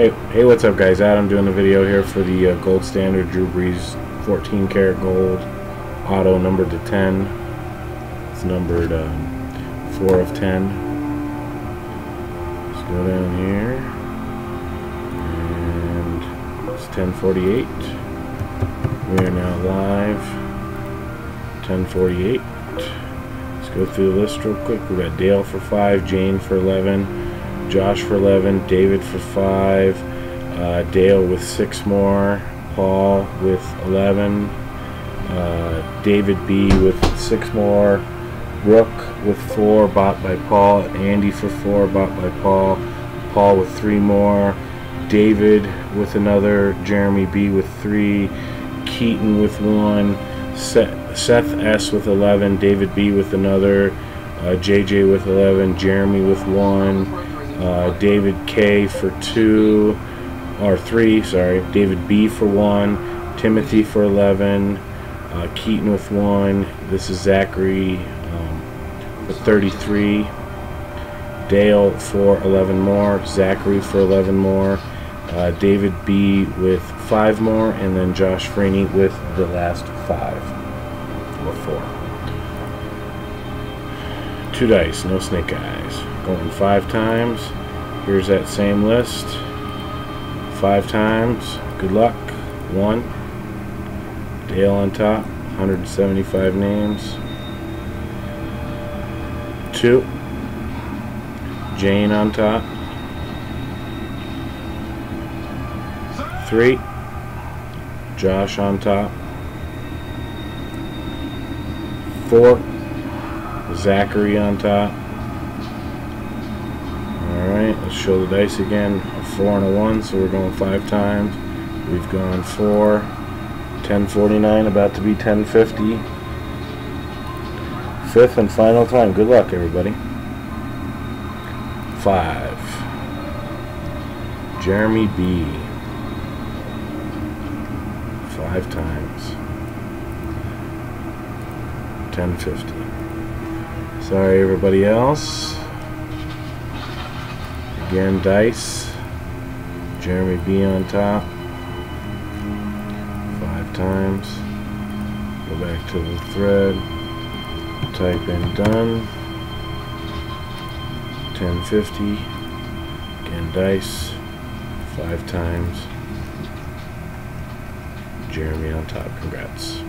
Hey, hey, what's up, guys? Adam doing the video here for the uh, gold standard Drew Brees 14 karat gold auto numbered to 10. It's numbered um, 4 of 10. Let's go down here, and it's 10:48. We are now live. 10:48. Let's go through the list real quick. We got Dale for five, Jane for 11. Josh for 11, David for 5, uh, Dale with 6 more, Paul with 11, uh, David B with 6 more, Rook with 4, bought by Paul, Andy for 4, bought by Paul, Paul with 3 more, David with another, Jeremy B with 3, Keaton with 1, Seth, Seth S with 11, David B with another, uh, JJ with 11, Jeremy with 1, uh, David K for two, or three, sorry. David B for one. Timothy for 11. Uh, Keaton with one. This is Zachary um, for 33. Dale for 11 more. Zachary for 11 more. Uh, David B with five more. And then Josh Freeney with the last five. Or four. Two dice, no snake eyes going five times. Here's that same list. Five times. Good luck. One. Dale on top. 175 names. Two. Jane on top. Three. Josh on top. Four. Zachary on top. Alright, let's show the dice again. A 4 and a 1, so we're going 5 times. We've gone 4. 1049, about to be 1050. Fifth and final time. Good luck, everybody. 5. Jeremy B. 5 times. 1050. Sorry, everybody else. Again, dice. Jeremy B on top. Five times. Go back to the thread. Type in done. 1050. Again, dice. Five times. Jeremy on top. Congrats.